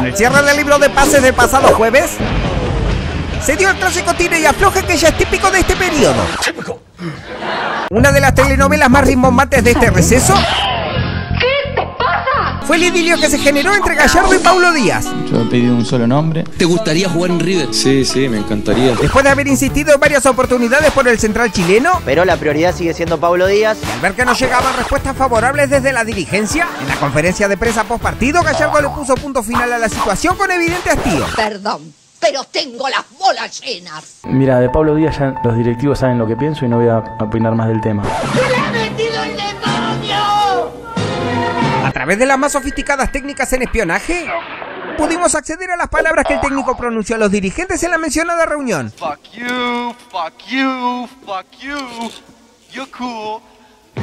En el cierre del libro de pases del pasado jueves, se dio el clásico tire y afloje que ya es típico de este periodo. Una de las telenovelas más rimbombantes de este receso fue el idilio que se generó entre Gallardo y Paulo Díaz. Yo he pedido un solo nombre. ¿Te gustaría jugar en River? Sí, sí, me encantaría. Después de haber insistido en varias oportunidades por el central chileno, Pero la prioridad sigue siendo Pablo Díaz. y al ver que no llegaban respuestas favorables desde la dirigencia, en la conferencia de prensa post partido, Gallardo le puso punto final a la situación con evidente hastío. Perdón, pero tengo las bolas llenas. Mira, de Pablo Díaz ya los directivos saben lo que pienso y no voy a opinar más del tema. Través de las más sofisticadas técnicas en espionaje, pudimos acceder a las palabras que el técnico pronunció a los dirigentes en la mencionada reunión. Fuck you, fuck you, fuck you. You're cool.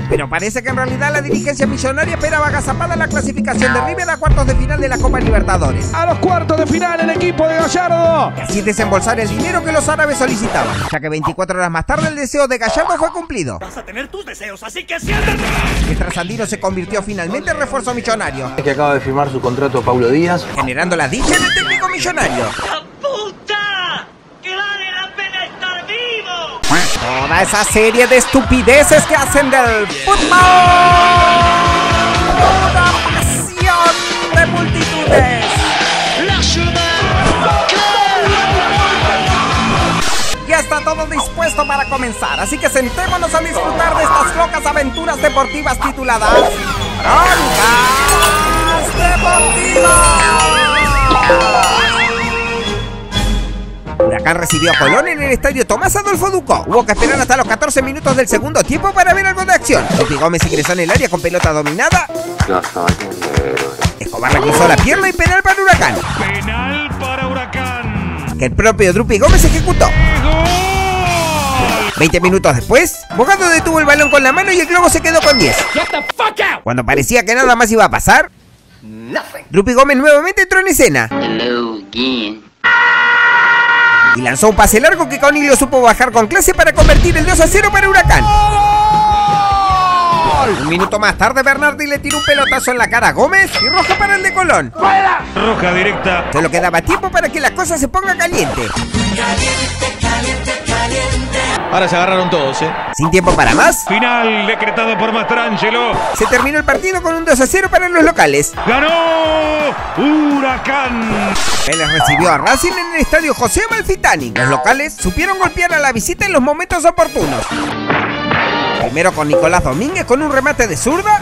Pero parece que en realidad la dirigencia millonaria esperaba agazapada la clasificación de River a cuartos de final de la Copa Libertadores. A los cuartos de final el equipo de Gallardo. Y así desembolsar el dinero que los árabes solicitaban, ya que 24 horas más tarde el deseo de Gallardo fue cumplido. Vas a tener tus deseos, así que siéntate. Mientras Andino se convirtió finalmente en refuerzo millonario, que acaba de firmar su contrato Paulo Díaz. generando la dicha del técnico millonario. Toda esa serie de estupideces que hacen del fútbol una pasión de multitudes. Ya está todo dispuesto para comenzar, así que sentémonos a disfrutar de estas locas aventuras deportivas tituladas Crónicas Deportivas. Huracán recibió a Colón en el estadio Tomás Adolfo Ducó. Hubo que esperar hasta los 14 minutos del segundo tiempo para ver algo de acción. Lupi Gómez ingresó en el área con pelota dominada. Escobar le cruzó la pierna y penal para Huracán. Penal para Huracán. Que el propio Drupi Gómez ejecutó. 20 minutos después, Bogado detuvo el balón con la mano y el globo se quedó con 10. Cuando parecía que nada más iba a pasar, Drupi Gómez nuevamente entró en escena. Y lanzó un pase largo que Conilio supo bajar con clase para convertir el 2 a 0 para Huracán. Un minuto más tarde, Bernardi le tiró un pelotazo en la cara a Gómez y roja para el de Colón. Roja directa. Solo quedaba tiempo para que la cosa se ponga caliente. Ahora se agarraron todos, ¿eh? Sin tiempo para más, Final decretado por Mastrangelo. se terminó el partido con un 2 a 0 para los locales. ¡Ganó Huracán! Vélez recibió a Racing en el estadio José Malfitani. Los locales supieron golpear a la visita en los momentos oportunos. Primero con Nicolás Domínguez con un remate de zurda.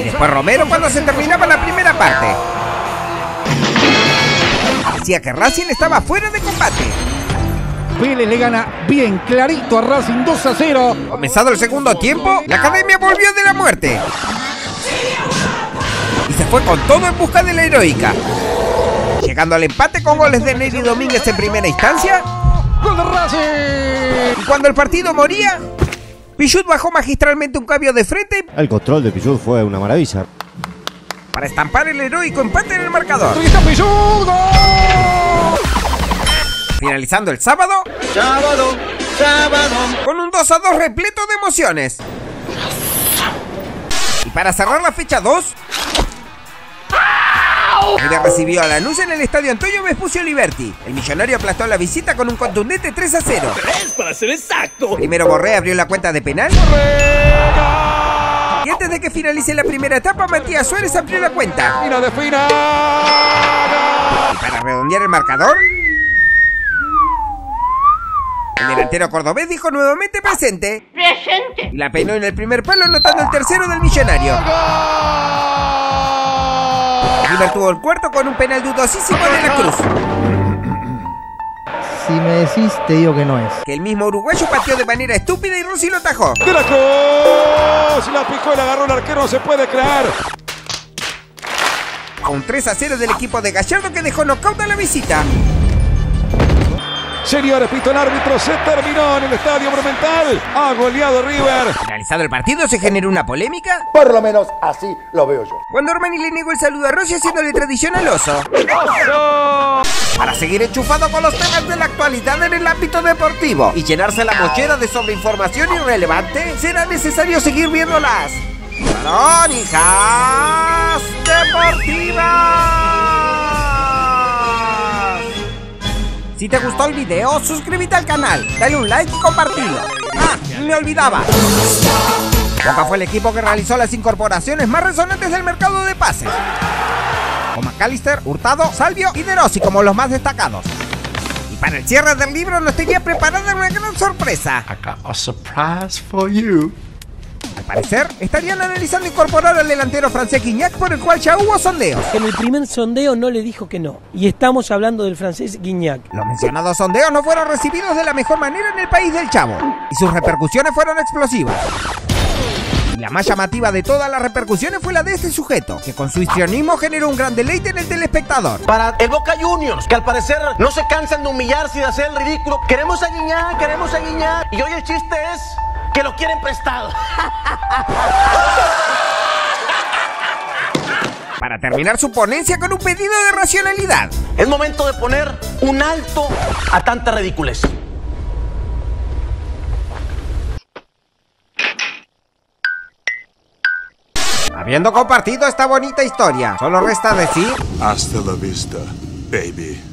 Y después Romero cuando se terminaba la primera parte. Parecía que Racing estaba fuera de combate. Vélez le gana bien clarito a Racing 2 a 0. Comenzado el segundo tiempo, la academia volvió de la muerte. Y se fue con todo en busca de la heroica. Llegando al empate con goles de Neri Domínguez en primera instancia. Gol de Racing. Y cuando el partido moría, Pichut bajó magistralmente un cambio de frente El control de Pichut fue una maravilla. Para estampar el heroico empate en el marcador. Finalizando el sábado. Con un 2 a 2 repleto de emociones. Y para cerrar la fecha 2. Mira recibió a Lanús en el estadio Antonio Vespucio Liberty. El millonario aplastó la visita con un contundente 3 a 0. Es para ser exacto. Primero Borré abrió la cuenta de penal. Y antes de que finalice la primera etapa, Matías Suárez abrió la cuenta. Fina de fina. Y para redondear el marcador, el delantero cordobés dijo nuevamente presente. Presente. Y la peinó en el primer palo, anotando el tercero del millonario. River tuvo el cuarto con un penal dudosísimo de la Cruz, Si me decís, te digo que no es. que el mismo uruguayo pateó de manera estúpida y Rossi lo atajó. De la Cruz. La picó, la agarró el arquero, no se puede creer. Con 3 a 0 del equipo de Gallardo que dejó knockout a la visita. Señores, pito el árbitro, se terminó en el Estadio Monumental. Ha goleado River. Finalizado el partido, se generó una polémica. Por lo menos así lo veo yo. Cuando Armani le negó el saludo a Rossi haciéndole tradición al oso. Para seguir enchufado con los temas de la actualidad en el ámbito deportivo y llenarse la mochera de sobreinformación irrelevante, será necesario seguir viendo las crónicas deportivas. Si te gustó el video, suscríbete al canal, dale un like y compartilo. Ah, me olvidaba. Boca fue el equipo que realizó las incorporaciones más resonantes del mercado de pases. Con McAllister, Hurtado, Salvio y De Rossi como los más destacados. Y para el cierre del libro nos tenía preparada una gran sorpresa. I got a surprise for you. Al parecer, estarían analizando incorporar al delantero francés Guignac por el cual ya hubo sondeos. En el primer sondeo no le dijo que no. Y estamos hablando del francés Guignac. Los mencionados sondeos no fueron recibidos de la mejor manera en el país del Chavo. Y sus repercusiones fueron explosivas. La más llamativa de todas las repercusiones fue la de este sujeto, que con su histrionismo generó un gran deleite en el telespectador. Para el Boca Juniors, que al parecer no se cansan de humillarse y de hacer el ridículo. Queremos a Guiñac, queremos a. Y hoy el chiste es que lo quieren prestado. Para terminar su ponencia con un pedido de racionalidad. Es momento de poner un alto a tanta ridiculez. Habiendo compartido esta bonita historia, solo resta decir... Hasta la vista, baby.